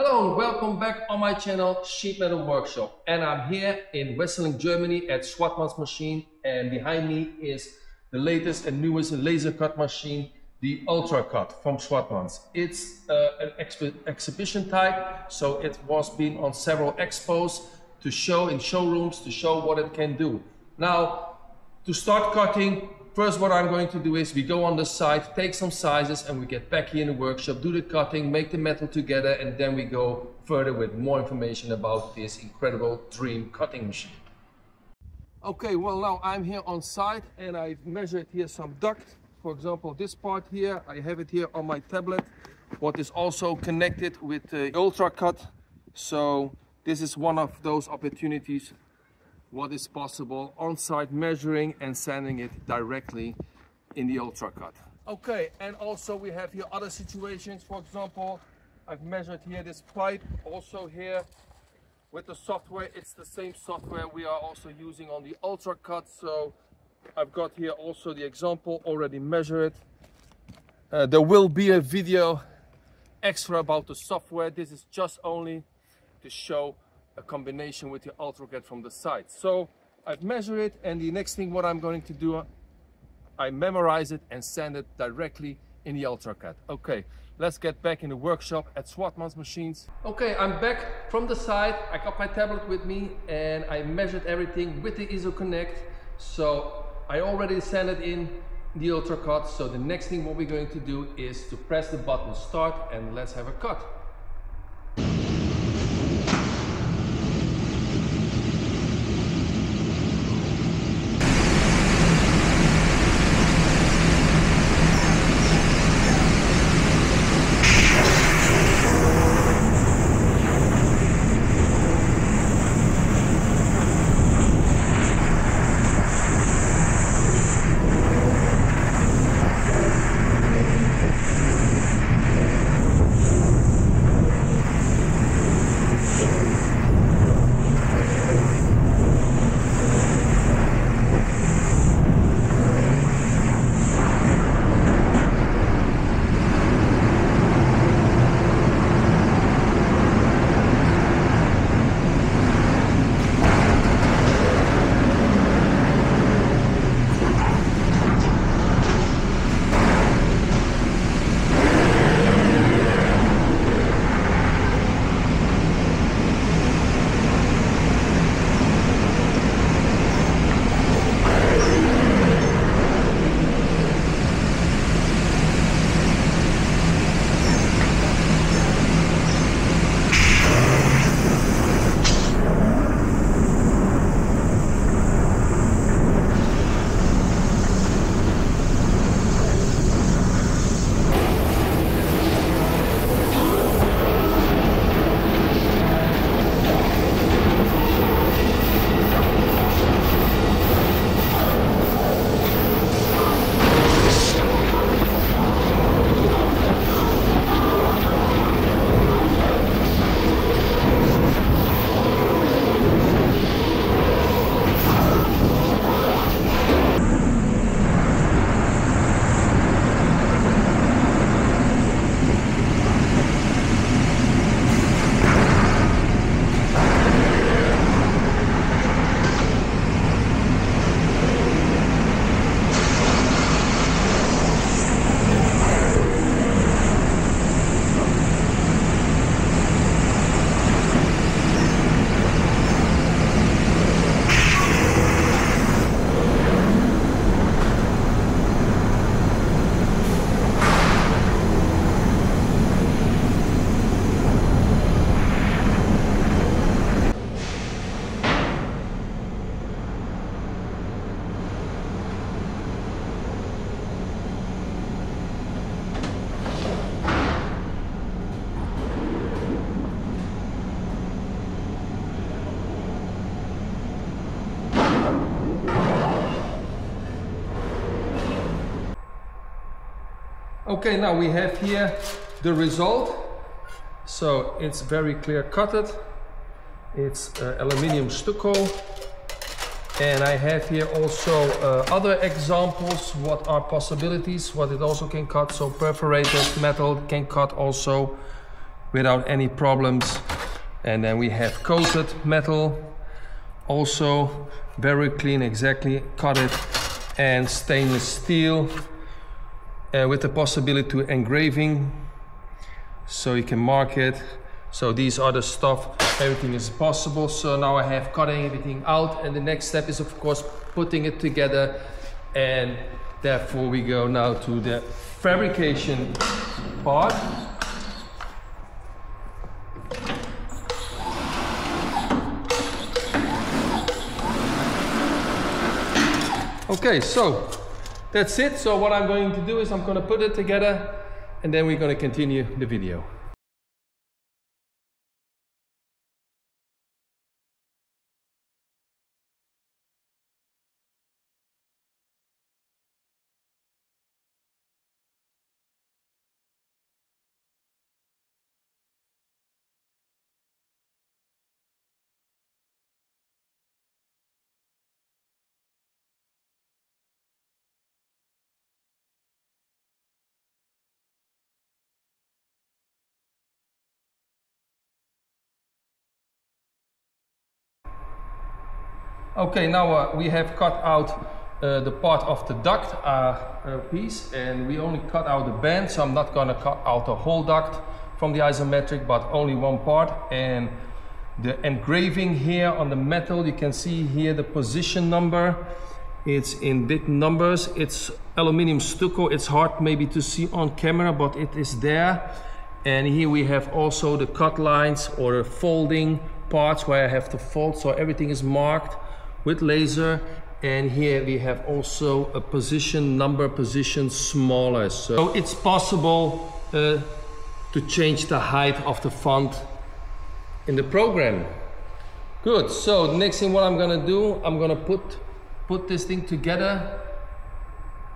Hello and welcome back on my channel Sheet Metal Workshop and I'm here in Wesseling, Germany at Schwartmann's machine and behind me is the latest and newest laser cut machine the Ultra Cut from Schwartmann's. It's uh, an exp exhibition type so it was been on several expos to show in showrooms to show what it can do. Now to start cutting First, what I'm going to do is we go on the site, take some sizes, and we get back here in the workshop, do the cutting, make the metal together, and then we go further with more information about this incredible dream cutting machine. Okay, well now I'm here on site and I've measured here some duct. For example, this part here, I have it here on my tablet, what is also connected with the Ultra Cut. So this is one of those opportunities what is possible on-site measuring and sending it directly in the ultra cut. Okay, and also we have here other situations. For example, I've measured here this pipe, also here with the software. It's the same software we are also using on the ultra cut. So I've got here also the example already measured. Uh, there will be a video extra about the software. This is just only to show a combination with the UltraCut from the side. So I've measured it and the next thing what I'm going to do, I memorize it and send it directly in the UltraCut. Okay, let's get back in the workshop at Schwartmann's machines. Okay, I'm back from the side. I got my tablet with me and I measured everything with the IsoConnect. So I already sent it in the UltraCut. So the next thing what we're going to do is to press the button start and let's have a cut. Okay, now we have here the result. So it's very clear cutted. It's uh, aluminium stucco. And I have here also uh, other examples, what are possibilities, what it also can cut. So perforated metal can cut also without any problems. And then we have coated metal, also very clean, exactly cut it, and stainless steel uh, with the possibility to engraving, so you can mark it. So these are the stuff, everything is possible. So now I have cutting everything out, and the next step is of course putting it together, and therefore we go now to the fabrication part. Okay, so that's it. So what I'm going to do is I'm going to put it together and then we're going to continue the video. Okay, now uh, we have cut out uh, the part of the duct uh, uh, piece and we only cut out the band, so I'm not gonna cut out the whole duct from the isometric, but only one part. And the engraving here on the metal, you can see here the position number. It's in big numbers. It's aluminium stucco. It's hard maybe to see on camera, but it is there. And here we have also the cut lines or the folding parts where I have to fold, so everything is marked with laser and here we have also a position number position smaller. So it's possible uh, to change the height of the font in the program. Good so next thing what I'm gonna do I'm gonna put put this thing together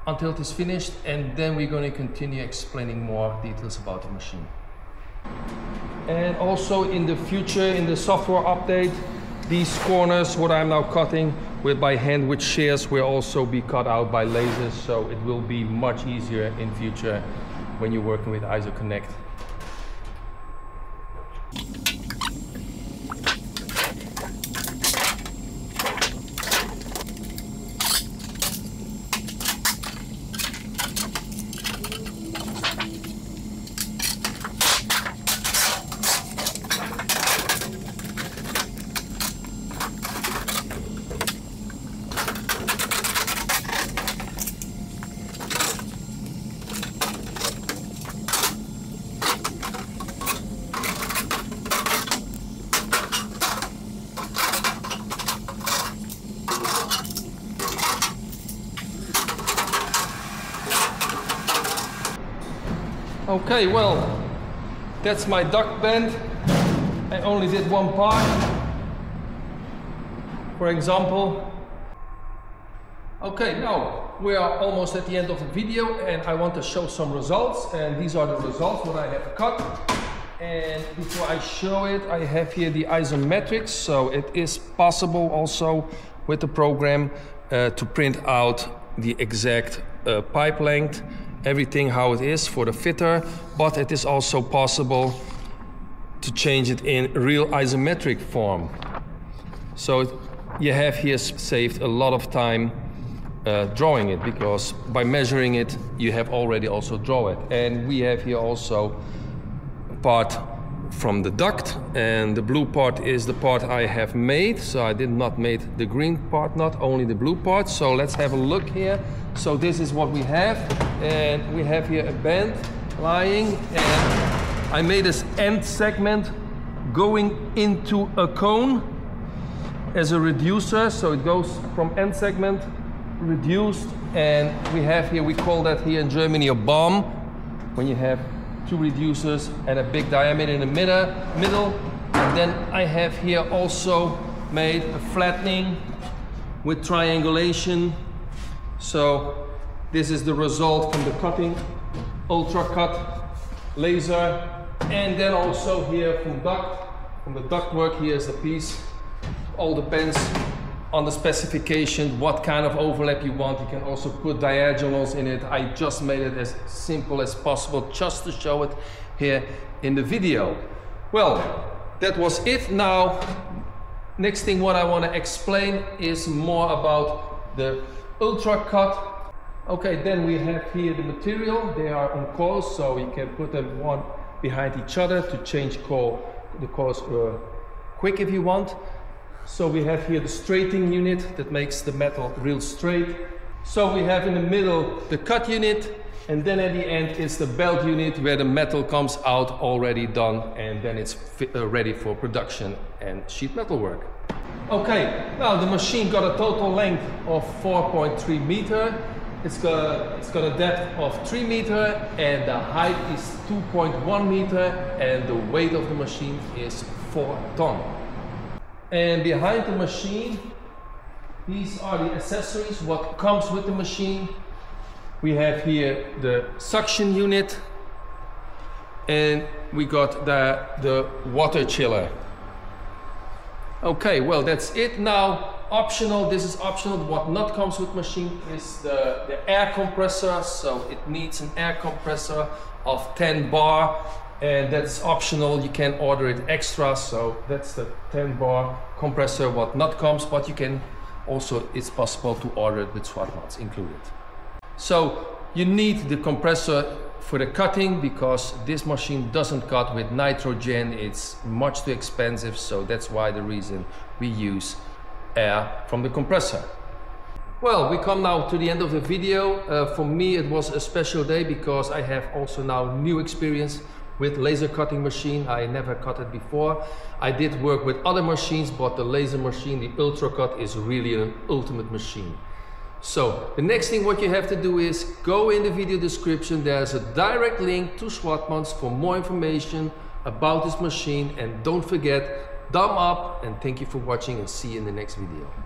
until it is finished and then we're going to continue explaining more details about the machine. And also in the future in the software update these corners, what I'm now cutting with by hand with shears, will also be cut out by lasers, so it will be much easier in future when you're working with ISO Connect. Okay, well, that's my duct bend. I only did one part. For example. Okay, now we are almost at the end of the video and I want to show some results and these are the results what I have cut. And before I show it, I have here the isometrics. So it is possible also with the program uh, to print out the exact uh, pipe length everything how it is for the fitter, but it is also possible to change it in real isometric form. So you have here saved a lot of time uh, drawing it because by measuring it you have already also draw it and we have here also part from the duct and the blue part is the part I have made. So I did not made the green part not only the blue part. So let's have a look here. So this is what we have and we have here a band lying and I made this end segment going into a cone as a reducer. So it goes from end segment reduced and we have here we call that here in Germany a bomb. When you have two reducers and a big diameter in the middle middle. And then I have here also made a flattening with triangulation. So this is the result from the cutting, ultra cut laser, and then also here from duct, from the duct work, here's the piece. All the depends on the specification, what kind of overlap you want. You can also put diagonals in it. I just made it as simple as possible just to show it. here in the video. Well, that was it. Now, next thing what I want to explain is more about the ultra cut Okay, then we have here the material. They are on coils, so you can put them one behind each other to change coil, the coils uh, quick if you want. So we have here the straighting unit that makes the metal real straight. So we have in the middle the cut unit, and then at the end is the belt unit where the metal comes out already done, and then it's uh, ready for production and sheet metal work. Okay, now the machine got a total length of 4.3 meter it's got, it's got a depth of 3 meter and the height is 2.1 meter and the weight of the machine is 4 ton. And behind the machine, these are the accessories, what comes with the machine. We have here the suction unit and we got the, the water chiller. Okay, well that's it now optional, this is optional. What not comes with machine is the, the air compressor. So it needs an air compressor of 10 bar and that's optional. You can order it extra. So that's the 10 bar compressor. What not comes, but you can also, it's possible to order it with mods included. So you need the compressor for the cutting because this machine doesn't cut with nitrogen. It's much too expensive. So that's why the reason we use air from the compressor. Well, we come now to the end of the video. Uh, for me it was a special day because I have also now new experience with laser cutting machine. I never cut it before. I did work with other machines, but the laser machine, the Ultra Cut, is really an ultimate machine. So the next thing what you have to do is go in the video description. There's a direct link to Schwartmanns for more information about this machine. And don't forget thumb up and thank you for watching and see you in the next video.